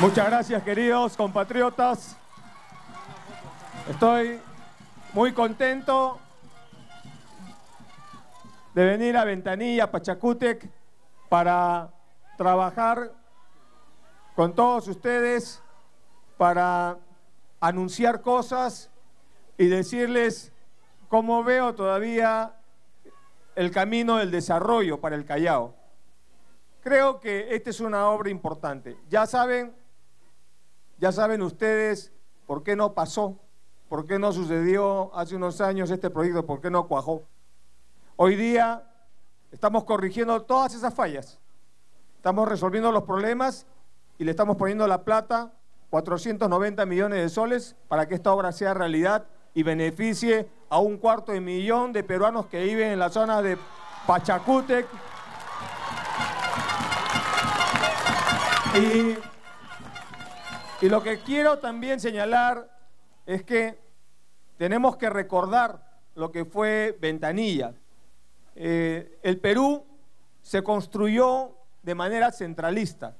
Muchas gracias, queridos compatriotas. Estoy muy contento de venir a Ventanilla, Pachacútec, para trabajar con todos ustedes, para anunciar cosas y decirles cómo veo todavía el camino del desarrollo para el Callao. Creo que esta es una obra importante. Ya saben, ya saben ustedes por qué no pasó, por qué no sucedió hace unos años este proyecto, por qué no cuajó. Hoy día estamos corrigiendo todas esas fallas, estamos resolviendo los problemas y le estamos poniendo la plata, 490 millones de soles, para que esta obra sea realidad y beneficie a un cuarto de millón de peruanos que viven en la zona de Pachacútec. Y y lo que quiero también señalar es que tenemos que recordar lo que fue Ventanilla. Eh, el Perú se construyó de manera centralista,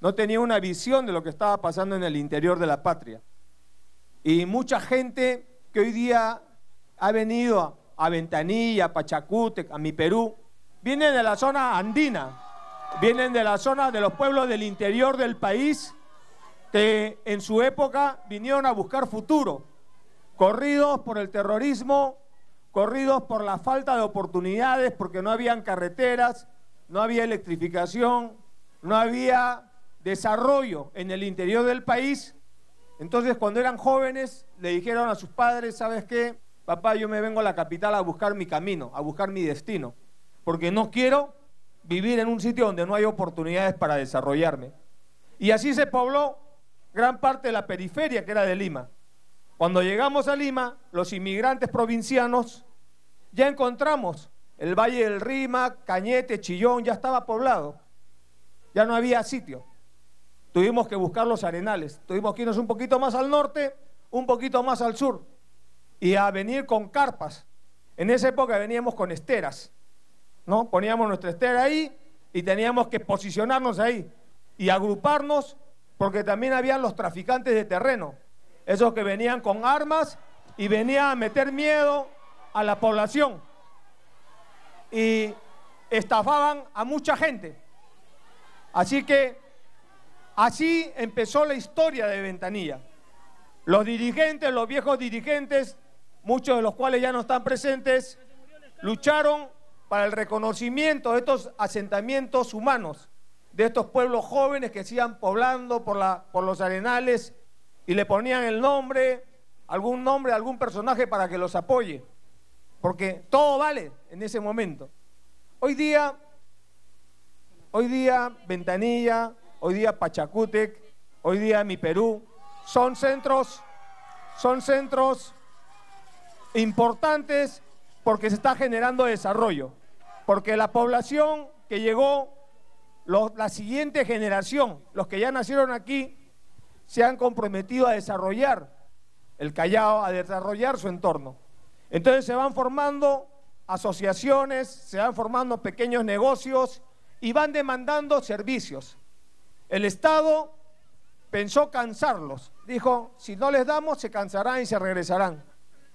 no tenía una visión de lo que estaba pasando en el interior de la patria. Y mucha gente que hoy día ha venido a, Ventanilla, a Pachacútec, a mi Perú, vienen de la zona andina, vienen de la zona de los pueblos del interior del país que en su época vinieron a buscar futuro, corridos por el terrorismo, corridos por la falta de oportunidades, porque no habían carreteras, no había electrificación, no había desarrollo en el interior del país. Entonces, cuando eran jóvenes, le dijeron a sus padres, ¿sabes qué? Papá, yo me vengo a la capital a buscar mi camino, a buscar mi destino, porque no quiero vivir en un sitio donde no hay oportunidades para desarrollarme. Y así se pobló gran parte de la periferia que era de Lima. Cuando llegamos a Lima, los inmigrantes provincianos, ya encontramos el Valle del Rima, Cañete, Chillón, ya estaba poblado. Ya no había sitio. Tuvimos que buscar los arenales. Tuvimos que irnos un poquito más al norte, un poquito más al sur. Y a venir con carpas. En esa época veníamos con esteras. ¿no? Poníamos nuestra estera ahí y teníamos que posicionarnos ahí y agruparnos porque también habían los traficantes de terreno, esos que venían con armas y venían a meter miedo a la población y estafaban a mucha gente. Así que así empezó la historia de Ventanilla. Los dirigentes, los viejos dirigentes, muchos de los cuales ya no están presentes, lucharon para el reconocimiento de estos asentamientos humanos de estos pueblos jóvenes que sigan poblando por, la, por los arenales y le ponían el nombre, algún nombre, algún personaje para que los apoye. Porque todo vale en ese momento. Hoy día, hoy día Ventanilla, hoy día Pachacútec, hoy día mi Perú, son centros, son centros importantes porque se está generando desarrollo. Porque la población que llegó la siguiente generación, los que ya nacieron aquí, se han comprometido a desarrollar el Callao, a desarrollar su entorno. Entonces se van formando asociaciones, se van formando pequeños negocios y van demandando servicios. El Estado pensó cansarlos. Dijo, si no les damos, se cansarán y se regresarán.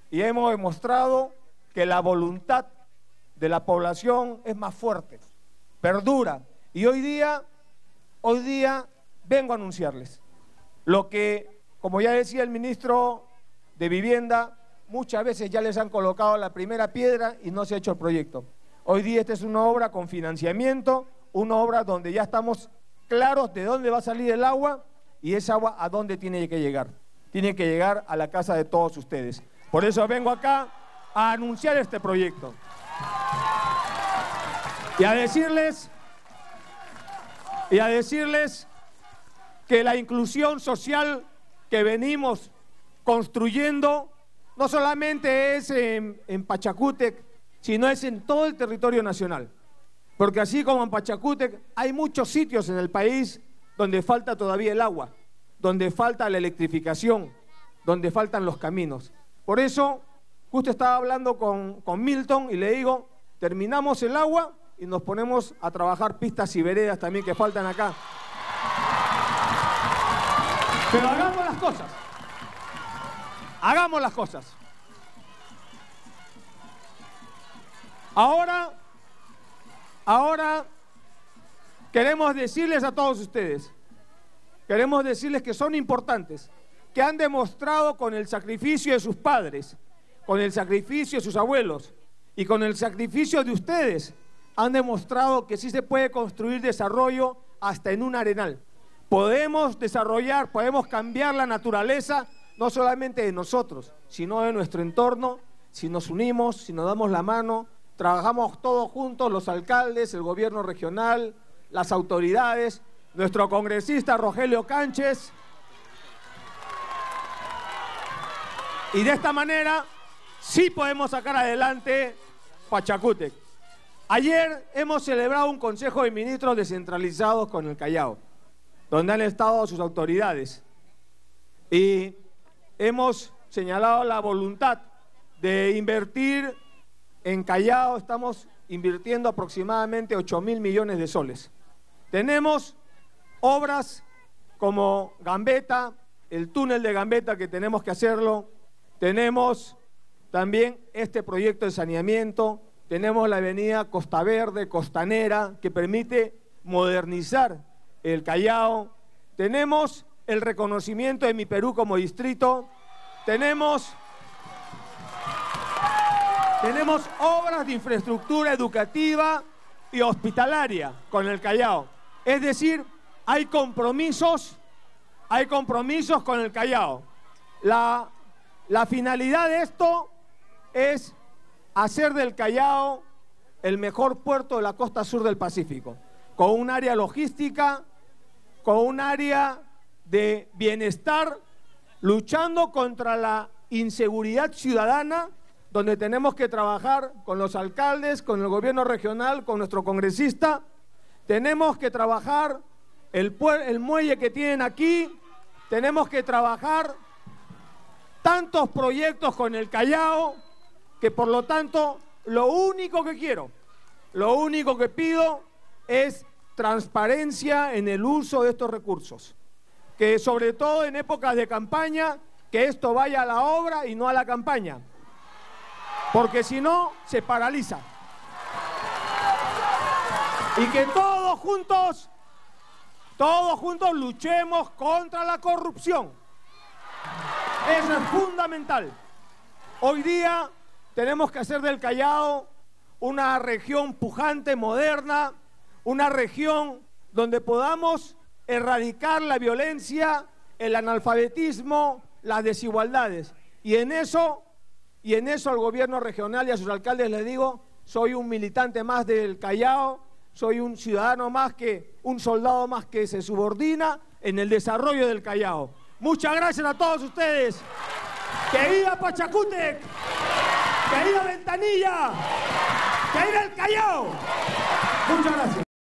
Y hemos demostrado que la voluntad de la población es más fuerte, perdura, y hoy día, hoy día vengo a anunciarles lo que, como ya decía el ministro de Vivienda, muchas veces ya les han colocado la primera piedra y no se ha hecho el proyecto. Hoy día esta es una obra con financiamiento, una obra donde ya estamos claros de dónde va a salir el agua y esa agua a dónde tiene que llegar. Tiene que llegar a la casa de todos ustedes. Por eso vengo acá a anunciar este proyecto. Y a decirles y a decirles que la inclusión social que venimos construyendo no solamente es en, Pachacútec, sino es en todo el territorio nacional. Porque así como en Pachacútec, hay muchos sitios en el país donde falta todavía el agua, donde falta la electrificación, donde faltan los caminos. Por eso, justo estaba hablando con, con Milton y le digo, terminamos el agua y nos ponemos a trabajar pistas y veredas también que faltan acá. Pero hagamos las cosas. Hagamos las cosas. Ahora, ahora queremos decirles a todos ustedes, queremos decirles que son importantes, que han demostrado con el sacrificio de sus padres, con el sacrificio de sus abuelos y con el sacrificio de ustedes, han demostrado que sí se puede construir desarrollo hasta en un arenal. Podemos desarrollar, podemos cambiar la naturaleza, no solamente de nosotros, sino de nuestro entorno, si nos unimos, si nos damos la mano, trabajamos todos juntos, los alcaldes, el gobierno regional, las autoridades, nuestro congresista Rogelio Cánchez. Y de esta manera sí podemos sacar adelante Pachacútec. Ayer hemos celebrado un Consejo de Ministros descentralizados con el Callao, donde han estado sus autoridades. Y hemos señalado la voluntad de invertir en Callao, estamos invirtiendo aproximadamente 8 mil millones de soles. Tenemos obras como Gambetta, el túnel de Gambetta que tenemos que hacerlo, tenemos también este proyecto de saneamiento, tenemos la avenida Costa Verde, Costanera, que permite modernizar el Callao, tenemos el reconocimiento de mi Perú como distrito, tenemos, tenemos obras de infraestructura educativa y hospitalaria con el Callao. Es decir, hay compromisos, hay compromisos con el Callao. La, la finalidad de esto es hacer del Callao el mejor puerto de la costa sur del Pacífico, con un área logística, con un área de bienestar, luchando contra la inseguridad ciudadana, donde tenemos que trabajar con los alcaldes, con el gobierno regional, con nuestro congresista. Tenemos que trabajar el, el muelle que tienen aquí, tenemos que trabajar tantos proyectos con el Callao, que por lo tanto lo único que quiero, lo único que pido es transparencia en el uso de estos recursos que sobre todo en épocas de campaña, que esto vaya a la obra y no a la campaña. Porque si no, se paraliza. Y que todos juntos, todos juntos luchemos contra la corrupción. Eso es fundamental. Hoy día tenemos que hacer del Callao una región pujante, moderna, una región donde podamos erradicar la violencia, el analfabetismo, las desigualdades. Y en eso, y en eso al gobierno regional y a sus alcaldes les digo, soy un militante más del Callao, soy un ciudadano más que, un soldado más que se subordina en el desarrollo del Callao. Muchas gracias a todos ustedes. Que iba Pachacútec, que iba Ventanilla, que iba el Callao. Muchas gracias.